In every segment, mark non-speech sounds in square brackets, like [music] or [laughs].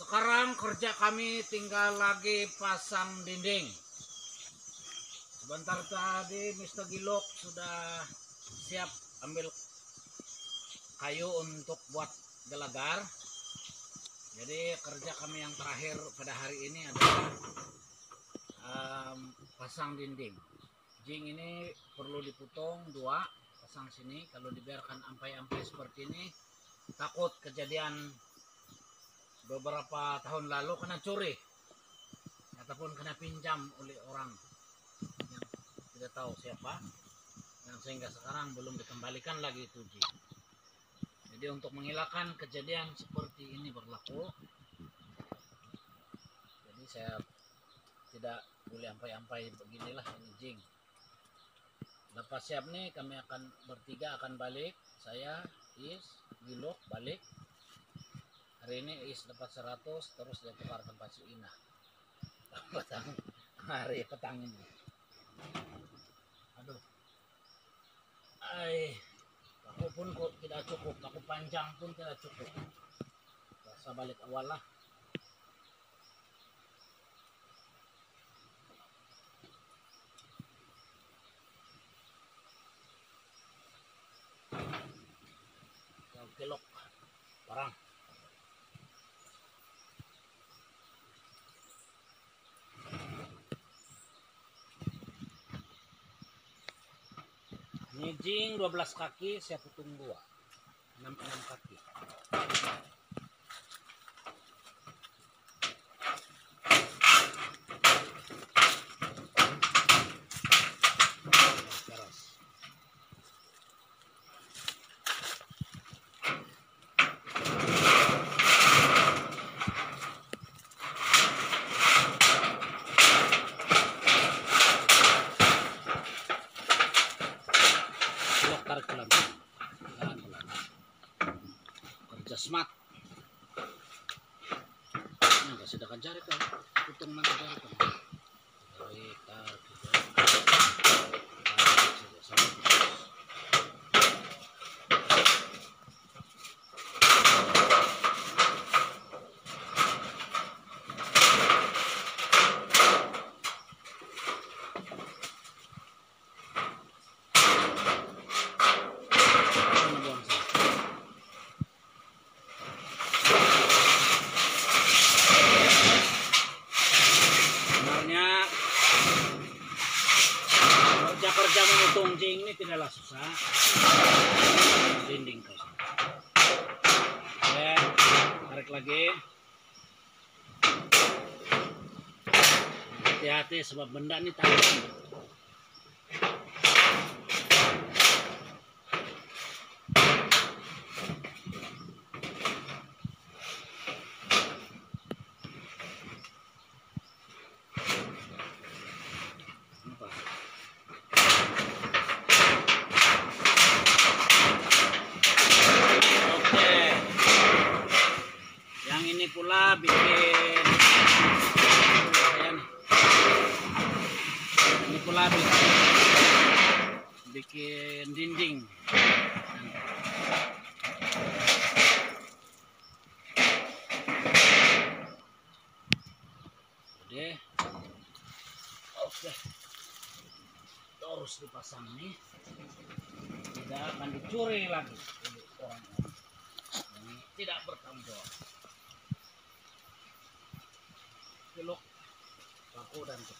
Sekarang kerja kami tinggal lagi pasang dinding. Sebentar tadi Mr. Gilok sudah siap ambil kayu untuk buat gelagar. Jadi kerja kami yang terakhir pada hari ini adalah um, pasang dinding. Jing ini perlu dipotong dua, pasang sini. Kalau dibiarkan ampai-ampai seperti ini, takut kejadian beberapa tahun lalu kena curi. Ataupun kena pinjam oleh orang yang tidak tahu siapa. Dan sehingga sekarang belum dikembalikan lagi itu Ji. Jadi untuk menghilangkan kejadian seperti ini berlaku. Jadi saya tidak boleh ampai-ampai beginilah ini jing. Lepas siap nih kami akan bertiga akan balik. Saya Is Gilok balik hari ini Is dapat 100 terus dia tukar tempat si Ina [laughs] petang hari petang ini. Aduh. Ay aku pun kok tidak cukup aku panjang pun tidak cukup. Rasa balik awal lah Nijing 12 kaki saya putung dua. 6 6 kaki Dekat jari kan. Putung nanti jari kan. Tarik tarik. tarik. Tarik buang saya? Sebenarnya kerja-kerja mengutung jing ini susah. Dinding. Oke, tarik lagi. Hati-hati sebab benda ini tajam. Apa? Oke. Yang ini pula bikin Ayan. Ini pula bikin bikin dinding. Oke. Oke. Terus dipasang nih. Tidak akan dicuri lagi oleh orang-orang yang tidak bertanggung jawab. Celuk, paku dan ketua.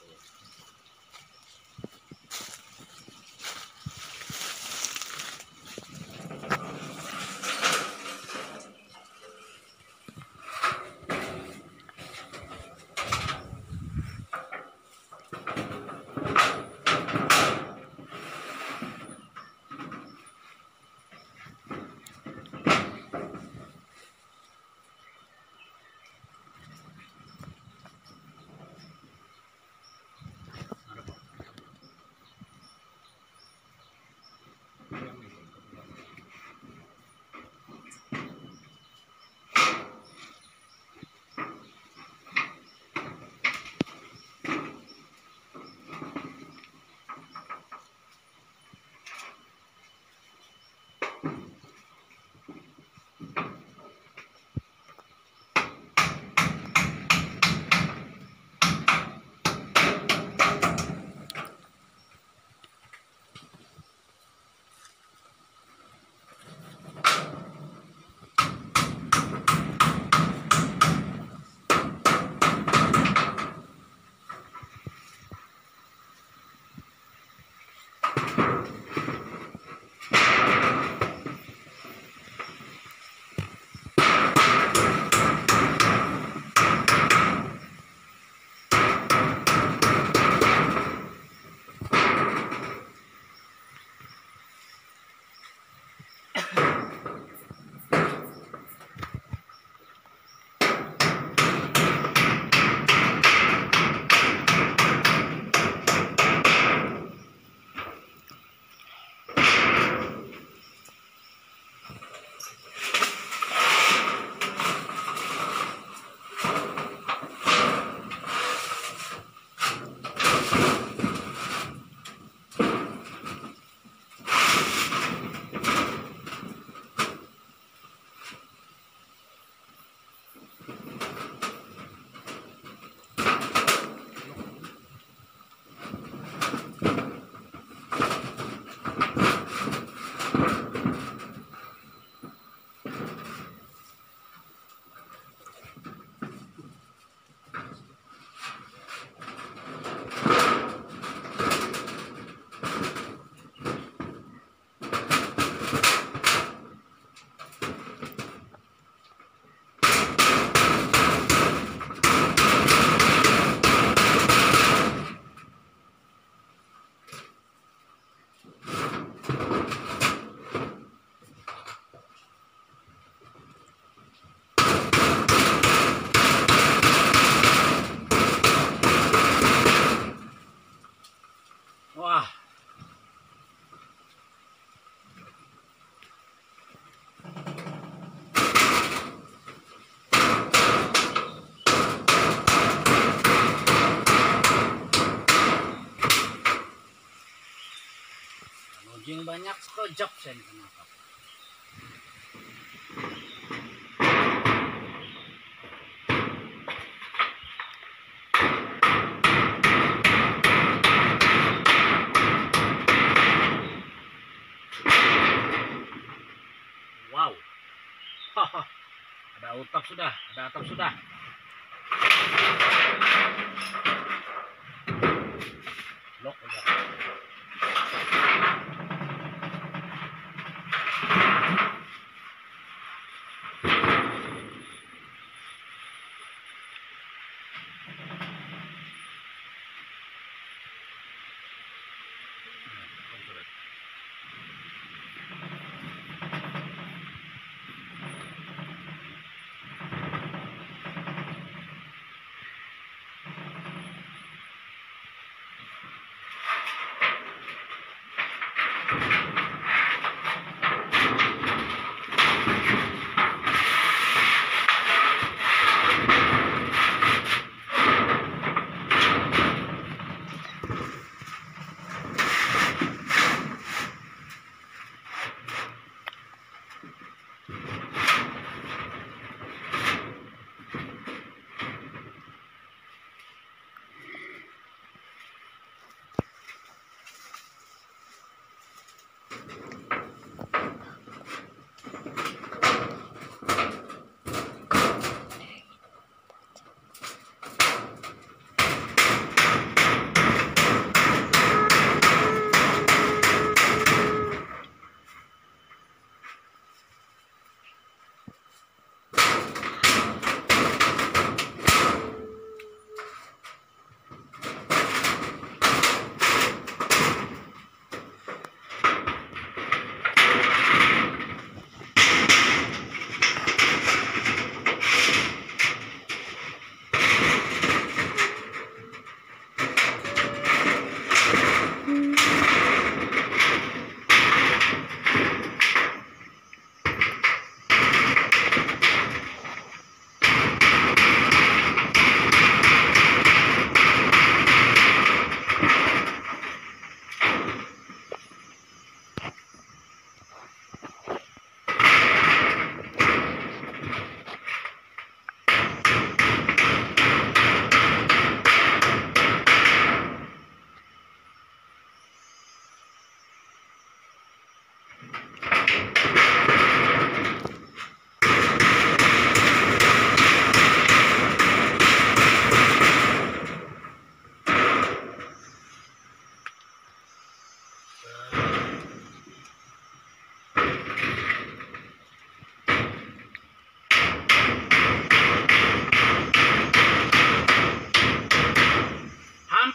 Saking banyak sekejap saya kenapa. Wow. [laughs] Ada utap sudah, ada atap sudah.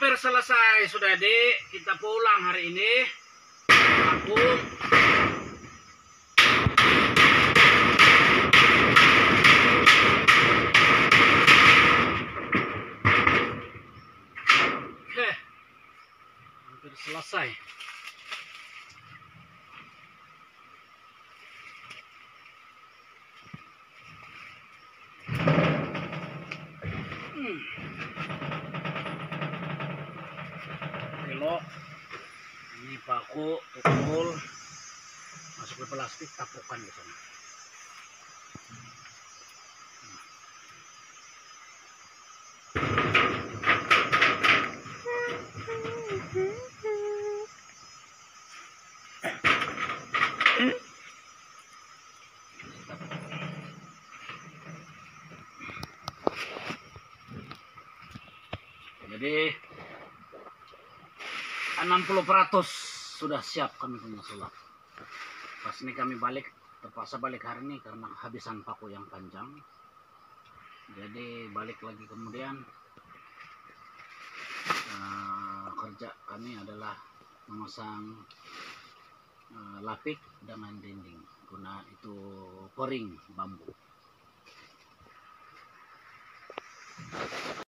Hampir selesai sudah dik. Kita pulang hari ini. Aku. Hampir selesai. Ini paku, tukul. Masuk ke plastik, tapukan di sana. Jadi 60% sudah siap kami punya sulap. Pas ini kami balik, terpaksa balik hari ini karena habisan paku yang panjang. Jadi balik lagi kemudian eh, kerja kami adalah memasang eh, lapik dengan dinding guna itu pouring bambu.